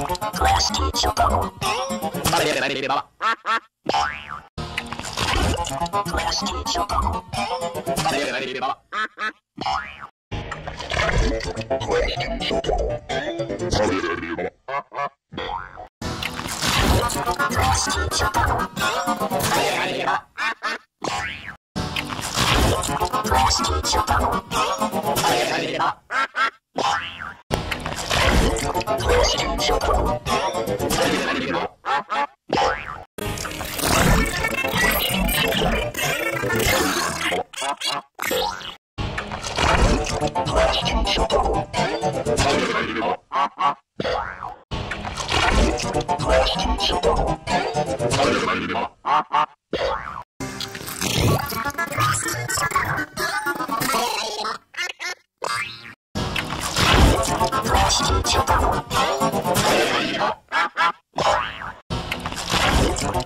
Class teacher Class teacher Class teacher Class teacher Ha ha!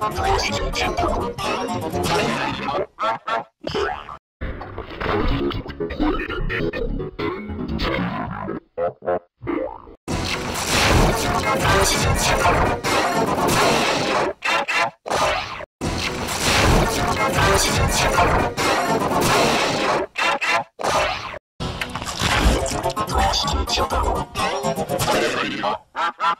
Ha ha ha!